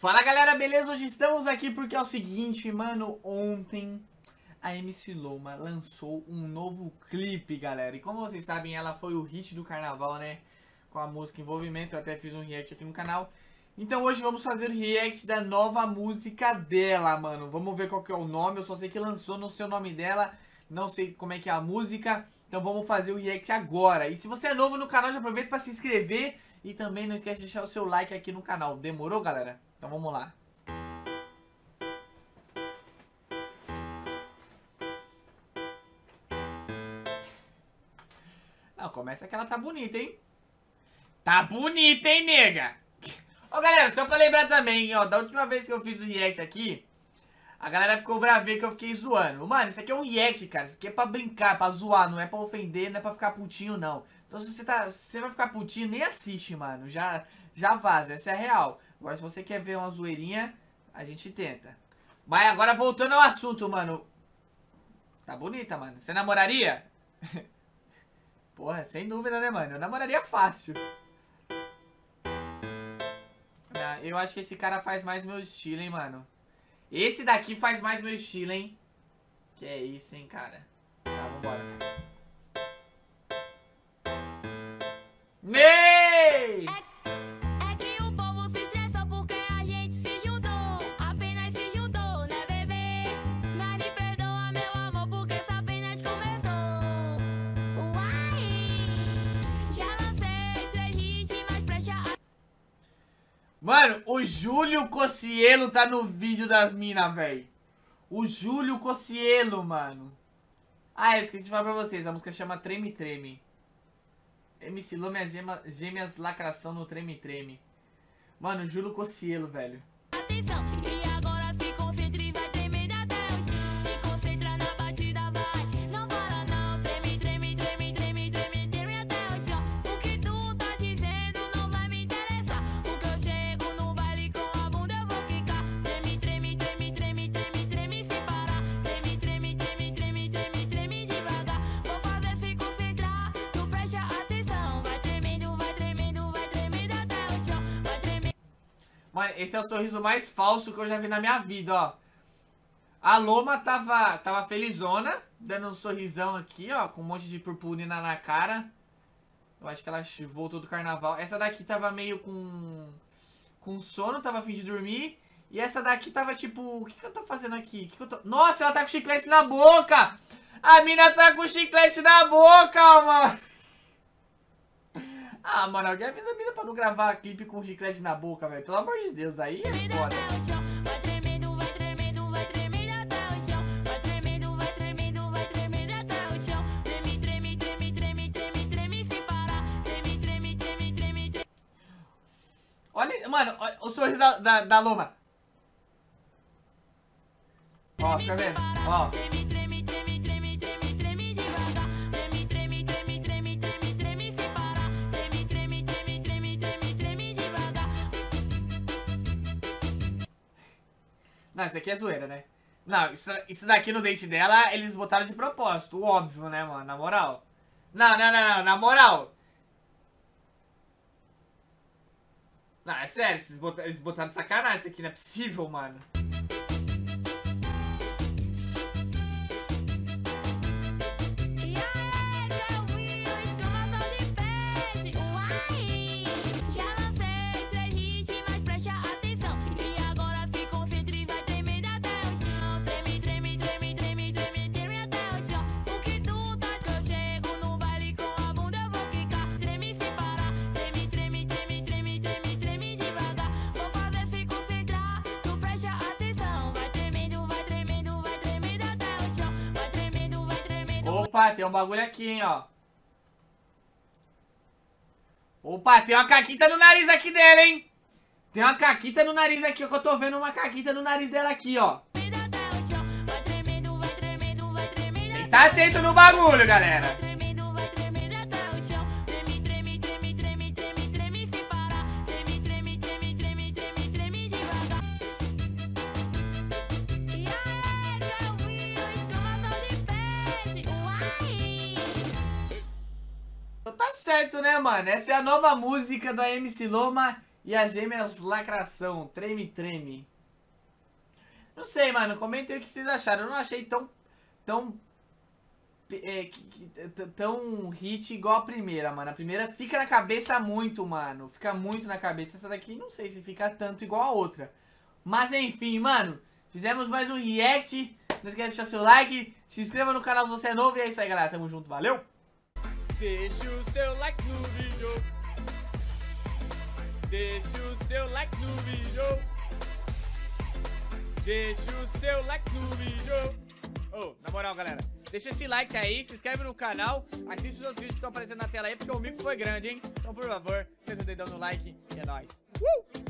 Fala galera, beleza? Hoje estamos aqui porque é o seguinte, mano, ontem a MC Loma lançou um novo clipe, galera. E como vocês sabem, ela foi o hit do carnaval, né? Com a música Envolvimento, eu até fiz um react aqui no canal. Então hoje vamos fazer o react da nova música dela, mano. Vamos ver qual que é o nome, eu só sei que lançou no seu nome dela, não sei como é que é a música. Então vamos fazer o react agora. E se você é novo no canal, já aproveita para se inscrever. E também não esquece de deixar o seu like aqui no canal. Demorou, galera? Então vamos lá. Não, começa que ela tá bonita, hein? Tá bonita, hein, nega? Ó, galera, só pra lembrar também, ó, da última vez que eu fiz o react aqui, a galera ficou bravinha que eu fiquei zoando. Mano, isso aqui é um react, cara. Isso aqui é pra brincar, pra zoar, não é pra ofender, não é pra ficar putinho, não. Então se você, tá, se você vai ficar putinho, nem assiste, mano. Já, já vaza, essa é a real. Agora se você quer ver uma zoeirinha, a gente tenta. Mas agora voltando ao assunto, mano. Tá bonita, mano. Você namoraria? Porra, sem dúvida, né, mano? Eu namoraria fácil. Eu acho que esse cara faz mais meu estilo, hein, mano. Esse daqui faz mais meu estilo, hein. Que é isso, hein, cara. Tá, vambora. Ney! Mano, o Júlio Cocielo tá no vídeo das minas, velho. O Júlio Cocielo, mano. Ah, eu esqueci de falar pra vocês. A música chama Treme Treme. MC Lome gema, gêmeas lacração no Treme Treme. Mano, Júlio Cocielo, velho. atenção. Mano, esse é o sorriso mais falso que eu já vi na minha vida, ó. A Loma tava, tava felizona, dando um sorrisão aqui, ó, com um monte de purpurina na cara. Eu acho que ela voltou do carnaval. Essa daqui tava meio com com sono, tava a fim de dormir. E essa daqui tava tipo, o que, que eu tô fazendo aqui? Que que eu tô... Nossa, ela tá com chiclete na boca! A mina tá com chiclete na boca, mano! Ah, mano, alguém avisa a mina pra não gravar clipe com chiclete na boca, velho. Pelo amor de Deus, aí é foda. Olha, mano, olha o sorriso da, da, da Loma. Ó, fica vendo? Ó. Não, isso aqui é zoeira, né? Não, isso, isso daqui no dente dela, eles botaram de propósito. Óbvio, né, mano? Na moral. Não, não, não, não. Na moral. Não, é sério. Eles botaram, eles botaram de sacanagem isso aqui. Não é possível, mano. Opa, tem um bagulho aqui, hein, ó. Opa, tem uma caquita no nariz aqui dela, hein? Tem uma caquita no nariz aqui, ó, que eu tô vendo uma caquita no nariz dela aqui, ó. Tá atento no bagulho, galera. Certo, né, mano? Essa é a nova música da MC Loma, E as gêmeas lacração, treme, treme. Não sei, mano. Comentem o que vocês acharam. Eu não achei tão. tão. é, tão hit igual a primeira, mano. A primeira fica na cabeça muito, mano. Fica muito na cabeça. Essa daqui não sei se fica tanto igual a outra. Mas enfim, mano. Fizemos mais um react. Não esquece de deixar seu like. Se inscreva no canal se você é novo. E é isso aí, galera. Tamo junto. Valeu! Deixa o seu like no vídeo. Deixa o seu like no vídeo. Deixa o seu like no vídeo. Ô, na moral, galera, deixa esse like aí, se inscreve no canal, assiste os outros vídeos que estão aparecendo na tela aí, porque o mico foi grande, hein? Então, por favor, senta o dedão no like e é nóis. Uh!